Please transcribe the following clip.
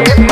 ए